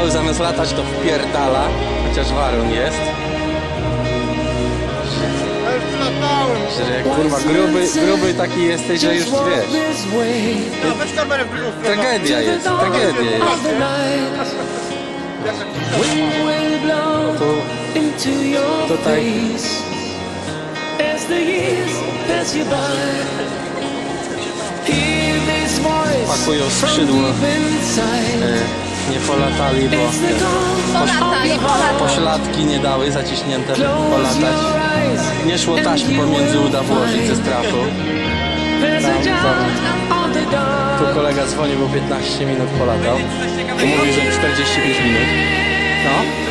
mały zamiast latać to wpierdala, chociaż warun jest. Że jak kurwa gruby, gruby taki jesteś, że już wiesz. Tragedia jest, tragedia jest. to tutaj As the pakują nie polatali, bo posz, pośladki nie dały zaciśnięte, żeby polatać. Nie szło taśmy pomiędzy uda włożyć ze strachu. Tu kolega dzwonił, bo 15 minut polatał. Tu mówi, że 45 minut. No. Aha.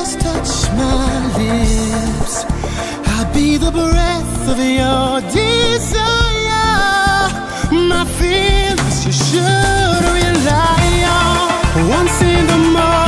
just touch my lips, I'll be the breath of your desire. My feelings you should rely on. Once in the morning.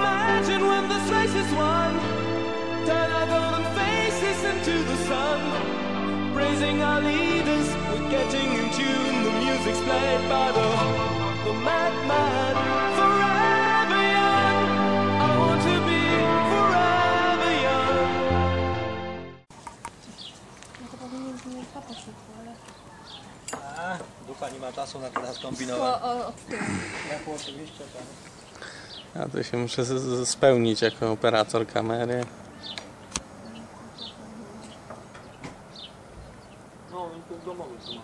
this race is one. Turn our golden faces into the sun. Praising our leaders, we're getting in tune. The music's played by the, the madman. Forever young, I want to be forever young. A, dupa nie ma czasu na teraz kombinować. O, o, o. Ja po oczywiście, Ja tu się muszę spełnić jako operator kamery. No, i to jest domowy co ma.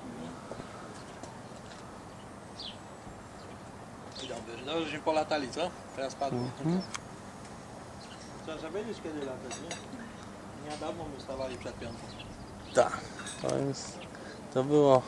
I dobrze, żeśmy no, polatali, co? Teraz padło. Mhm. Trzeba wiedzieć kiedy latać, nie? Niedawno dawno my stawali przed piątą. Tak, to jest... To było